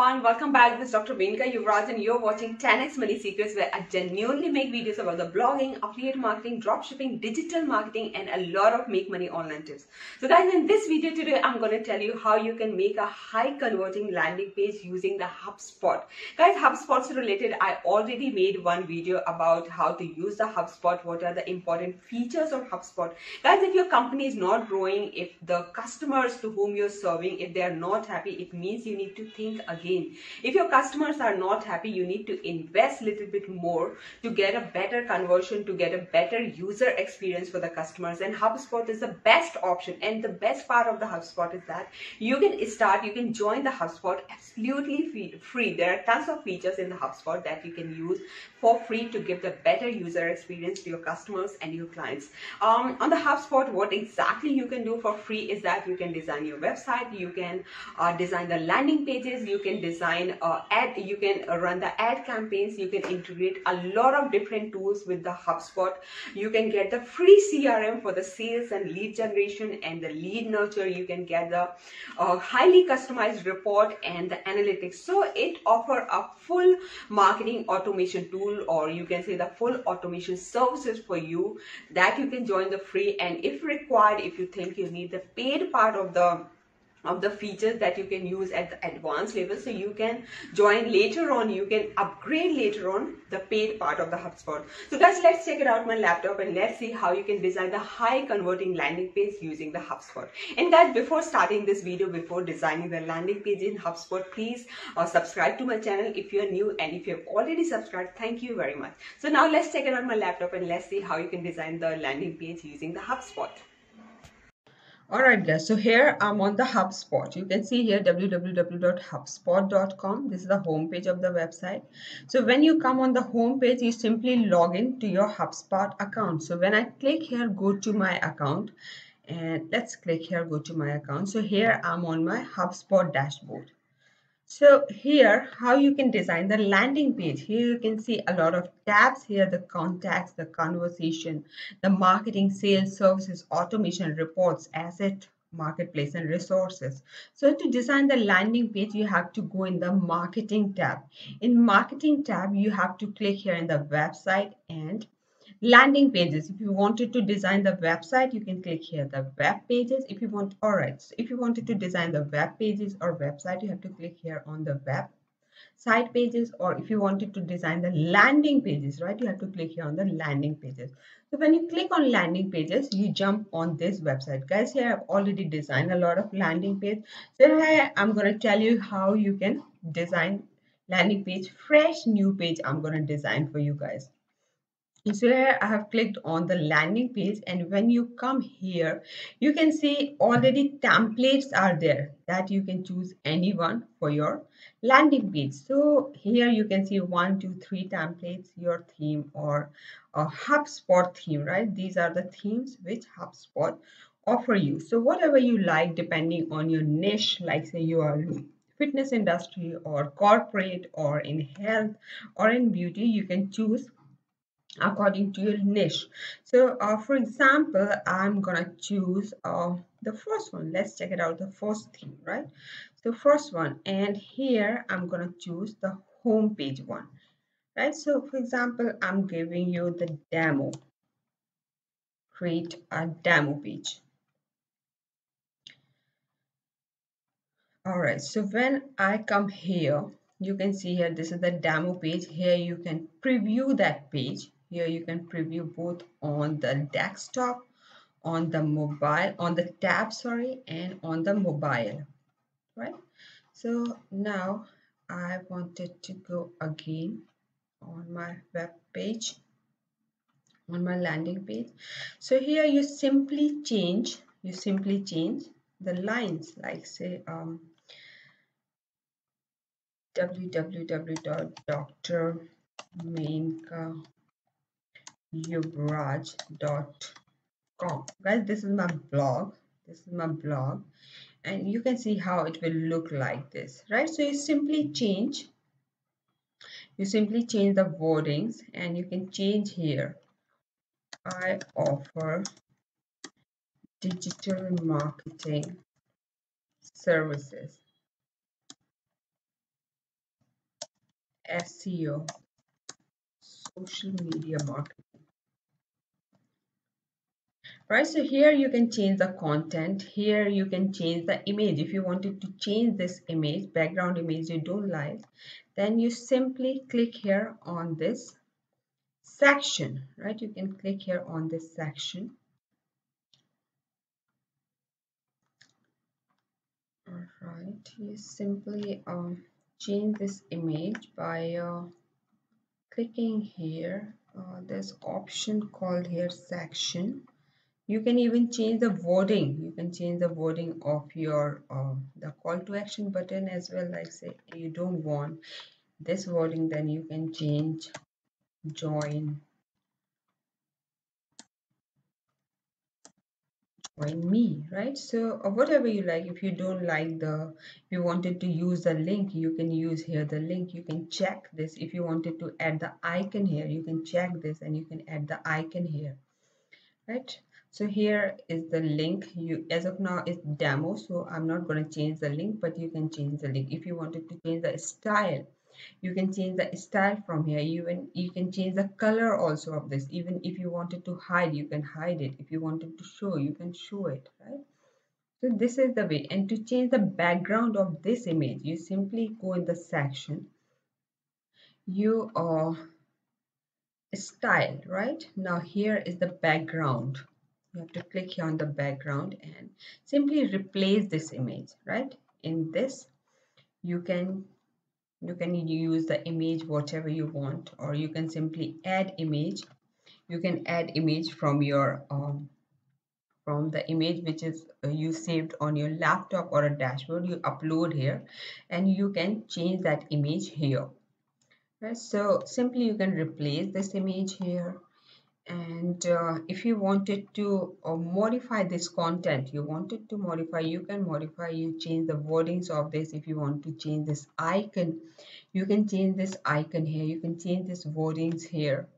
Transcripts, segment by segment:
everyone, welcome back. This is Dr. Menka Yuvraj and you're watching 10x Money Secrets where I genuinely make videos about the blogging, affiliate marketing, dropshipping, digital marketing and a lot of make money online tips. So guys, in this video today, I'm going to tell you how you can make a high converting landing page using the HubSpot. Guys, HubSpot's related. I already made one video about how to use the HubSpot, what are the important features of HubSpot. Guys, if your company is not growing, if the customers to whom you're serving, if they are not happy, it means you need to think again. If your customers are not happy, you need to invest a little bit more to get a better conversion, to get a better user experience for the customers. And HubSpot is the best option. And the best part of the HubSpot is that you can start, you can join the HubSpot absolutely free. There are tons of features in the HubSpot that you can use for free to give the better user experience to your customers and your clients. Um, on the HubSpot, what exactly you can do for free is that you can design your website, you can uh, design the landing pages, you can design uh, ad, you can run the ad campaigns, you can integrate a lot of different tools with the HubSpot. You can get the free CRM for the sales and lead generation and the lead nurture. You can get the uh, highly customized report and the analytics. So it offer a full marketing automation tool or you can say the full automation services for you that you can join the free and if required, if you think you need the paid part of the of the features that you can use at the advanced level. So you can join later on you can upgrade later on the paid part of the HubSpot. So guys let's check it out my laptop and let's see how you can design the high converting landing page using the HubSpot. And guys before starting this video before designing the landing page in HubSpot please uh, subscribe to my channel if you're new and if you've already subscribed thank you very much. So now let's check it out my laptop and let's see how you can design the landing page using the HubSpot Alright guys, so here I'm on the HubSpot. You can see here www.hubspot.com. This is the home page of the website. So when you come on the home page, you simply log in to your HubSpot account. So when I click here, go to my account and let's click here, go to my account. So here I'm on my HubSpot dashboard. So here, how you can design the landing page. Here you can see a lot of tabs here, the contacts, the conversation, the marketing, sales, services, automation, reports, asset, marketplace and resources. So to design the landing page, you have to go in the marketing tab. In marketing tab, you have to click here in the website and landing pages. If you wanted to design the website you can click here the web pages. If you want all right. So if you wanted to design the web pages or website you have to click here on the web site pages or if you wanted to design the landing pages right you have to click here on the landing pages. So when you click on landing pages you jump on this website. Guys here i've already designed a lot of landing page. So i'm going to tell you how you can design landing page fresh new page i'm going to design for you guys so here I have clicked on the landing page and when you come here you can see already templates are there that you can choose anyone for your landing page. So here you can see one two three templates your theme or a HubSpot theme right? These are the themes which HubSpot offer you. So whatever you like depending on your niche like say you are fitness industry or corporate or in health or in beauty you can choose according to your niche. So uh, for example i'm gonna choose uh, the first one. Let's check it out the first theme right? So first one and here i'm gonna choose the home page one right? So for example i'm giving you the demo. Create a demo page. All right so when i come here you can see here this is the demo page. Here you can preview that page here you can preview both on the desktop on the mobile on the tab sorry and on the mobile right? So now I wanted to go again on my web page on my landing page. So here you simply change you simply change the lines like say um, www.drmenka yuvraj.com guys this is my blog. This is my blog. And you can see how it will look like this right? So you simply change you simply change the wordings and you can change here. I offer digital marketing services. SEO social media marketing right so here you can change the content here you can change the image. If you wanted to change this image background image you don't like then you simply click here on this section right? You can click here on this section. All right you simply um, change this image by uh, clicking here uh, there's option called here section you can even change the wording. You can change the wording of your uh, the call to action button as well like say you don't want this wording then you can change join. Join me right? So uh, whatever you like if you don't like the if you wanted to use the link you can use here the link. You can check this. If you wanted to add the icon here you can check this and you can add the icon here right so here is the link. You as of now it's demo so i'm not going to change the link but you can change the link. If you wanted to change the style you can change the style from here. Even you can change the color also of this. Even if you wanted to hide you can hide it. If you wanted to show you can show it right? So this is the way. And to change the background of this image you simply go in the section. You uh style right? Now here is the background you have to click here on the background and simply replace this image right? In this you can you can use the image whatever you want or you can simply add image. You can add image from your um, from the image which is uh, you saved on your laptop or a dashboard you upload here and you can change that image here. Right so simply you can replace this image here and uh, if you wanted to uh, modify this content you wanted to modify you can modify you change the wordings of this. If you want to change this icon you can change this icon here. You can change this wordings here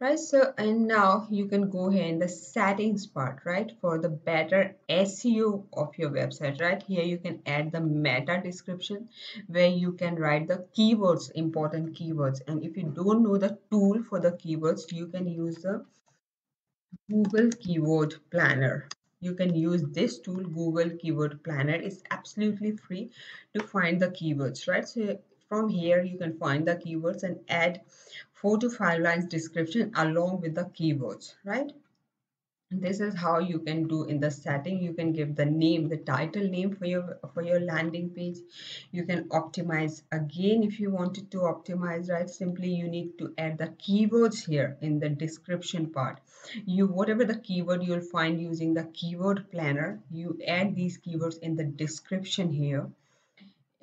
right so and now you can go here in the settings part right for the better SEO of your website right? Here you can add the meta description where you can write the keywords important keywords. And if you don't know the tool for the keywords you can use the Google keyword planner. You can use this tool Google keyword planner. It's absolutely free to find the keywords right? So from here you can find the keywords and add four to five lines description along with the keywords right? This is how you can do in the setting. You can give the name the title name for your for your landing page. You can optimize again if you wanted to optimize right? Simply you need to add the keywords here in the description part. You whatever the keyword you'll find using the keyword planner you add these keywords in the description here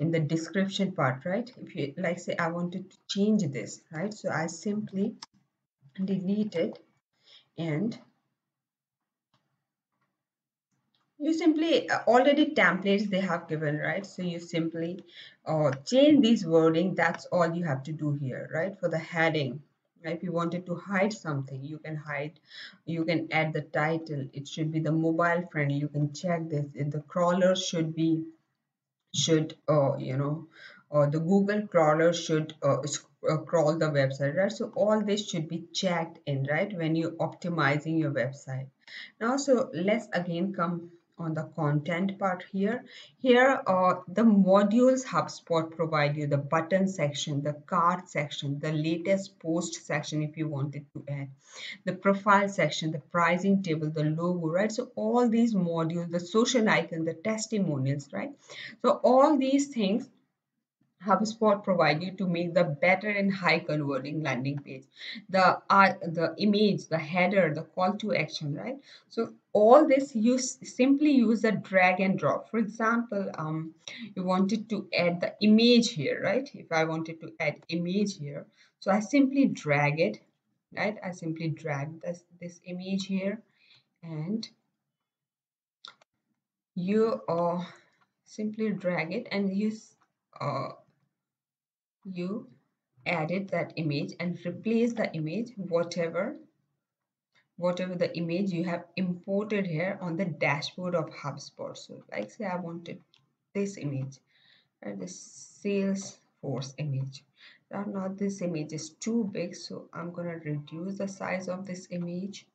in the description part right? If you like say i wanted to change this right? So i simply delete it and you simply uh, already templates they have given right? So you simply uh, change these wording. That's all you have to do here right? For the heading. Right? if you wanted to hide something you can hide you can add the title. It should be the mobile friendly you can check this. The crawler should be should uh, you know uh, the google crawler should uh, uh, crawl the website right? So all this should be checked in right? When you're optimizing your website. Now so let's again come on the content part here. Here uh, the modules hubspot provide you the button section the card section the latest post section if you wanted to add the profile section the pricing table the logo right? So all these modules the social icon the testimonials right? So all these things HubSpot provide you to make the better and high converting landing page. The uh, the image, the header, the call to action, right? So all this you simply use a drag and drop. For example, um, you wanted to add the image here, right? If I wanted to add image here, so I simply drag it, right? I simply drag this this image here, and you uh, simply drag it and use uh, you added that image and replace the image whatever whatever the image you have imported here on the dashboard of HubSpot. So like say I wanted this image, right? The sales force image now, now this image is too big so I'm gonna reduce the size of this image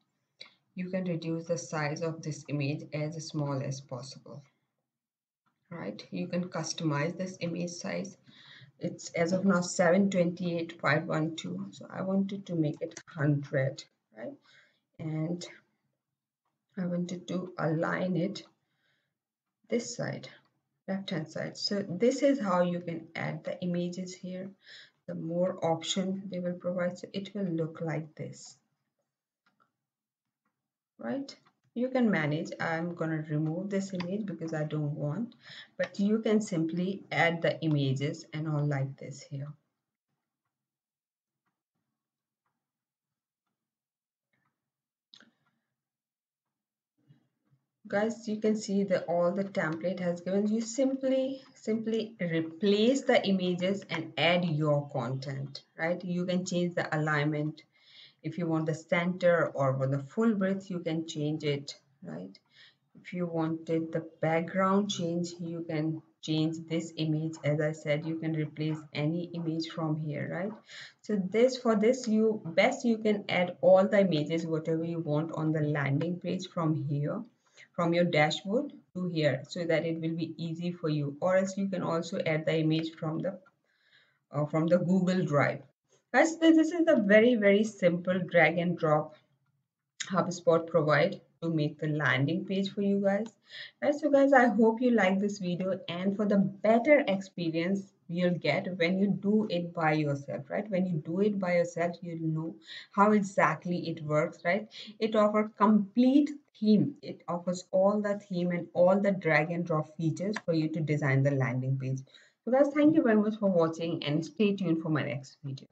you can reduce the size of this image as small as possible right you can customize this image size it's as of now 728.512 so I wanted to make it 100 right? And I wanted to align it this side left hand side. So this is how you can add the images here. The more option they will provide. So it will look like this right you can manage. I'm gonna remove this image because i don't want but you can simply add the images and all like this here. Guys you can see that all the template has given you simply simply replace the images and add your content right? You can change the alignment if you want the center or for the full width you can change it right? If you wanted the background change you can change this image. As i said you can replace any image from here right? So this for this you best you can add all the images whatever you want on the landing page from here from your dashboard to here so that it will be easy for you. Or else you can also add the image from the uh, from the Google Drive. Guys, this is a very very simple drag and drop HubSpot provide to make the landing page for you guys. Right, so guys, I hope you like this video and for the better experience you'll get when you do it by yourself right? When you do it by yourself you'll know how exactly it works right? It offers complete theme. It offers all the theme and all the drag and drop features for you to design the landing page. So guys thank you very much for watching and stay tuned for my next video